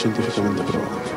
científicamente probado.